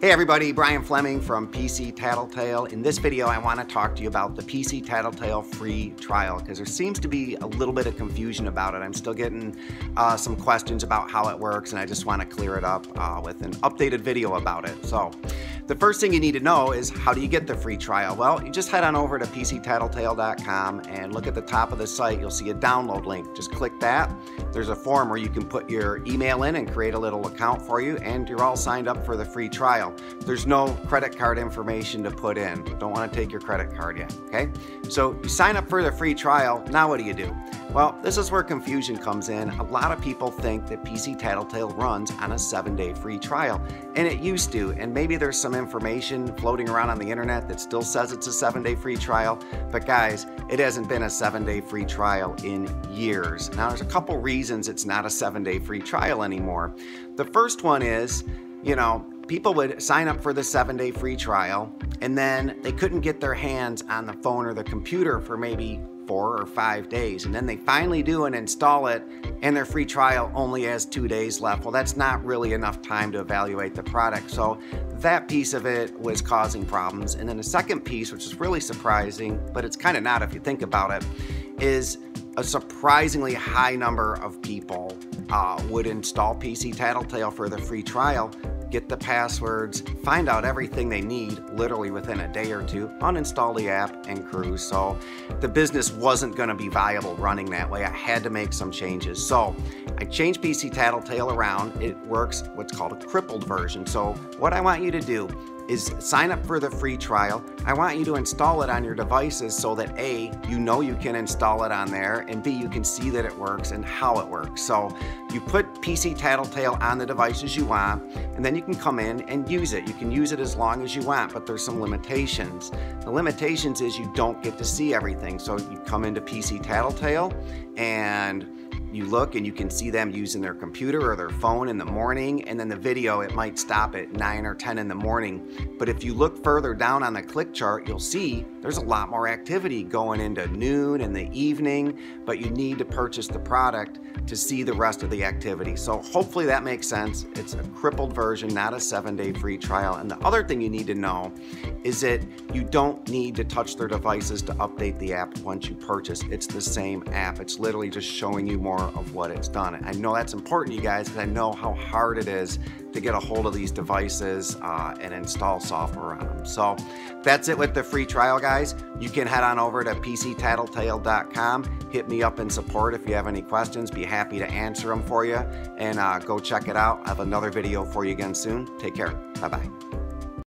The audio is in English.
Hey everybody, Brian Fleming from PC Tattletale. In this video, I want to talk to you about the PC Tattletale free trial because there seems to be a little bit of confusion about it. I'm still getting uh, some questions about how it works and I just want to clear it up uh, with an updated video about it. So the first thing you need to know is how do you get the free trial? Well, you just head on over to PCTattletale.com and look at the top of the site. You'll see a download link. Just click that. There's a form where you can put your email in and create a little account for you and you're all signed up for the free trial. There's no credit card information to put in. Don't want to take your credit card yet, okay? So you sign up for the free trial. Now what do you do? Well, this is where confusion comes in. A lot of people think that PC Tattletale runs on a seven day free trial, and it used to. And maybe there's some information floating around on the internet that still says it's a seven day free trial. But guys, it hasn't been a seven day free trial in years. Now, there's a couple reasons it's not a seven day free trial anymore. The first one is, you know, people would sign up for the seven day free trial and then they couldn't get their hands on the phone or the computer for maybe four or five days. And then they finally do and install it, and their free trial only has two days left. Well, that's not really enough time to evaluate the product. So that piece of it was causing problems. And then the second piece, which is really surprising, but it's kind of not if you think about it, is a surprisingly high number of people uh, would install PC Tattletale for the free trial get the passwords, find out everything they need literally within a day or two, uninstall the app and cruise. So the business wasn't going to be viable running that way. I had to make some changes. So I changed PC Tattletale around. It works what's called a crippled version. So what I want you to do is sign up for the free trial. I want you to install it on your devices so that A, you know you can install it on there, and B, you can see that it works and how it works. So you put PC Tattletale on the devices you want, and then you can come in and use it. You can use it as long as you want, but there's some limitations. The limitations is you don't get to see everything. So you come into PC Tattletale and you look and you can see them using their computer or their phone in the morning and then the video it might stop at 9 or 10 in the morning. But if you look further down on the click chart you'll see there's a lot more activity going into noon and the evening but you need to purchase the product to see the rest of the activity. So hopefully that makes sense. It's a crippled version not a seven day free trial. And the other thing you need to know is that you don't need to touch their devices to update the app once you purchase. It's the same app. It's literally just showing you more of what it's done. I know that's important, you guys, because I know how hard it is to get a hold of these devices uh, and install software on them. So that's it with the free trial, guys. You can head on over to PCTattletale.com, hit me up in support if you have any questions. Be happy to answer them for you, and uh, go check it out. I have another video for you again soon. Take care. Bye bye.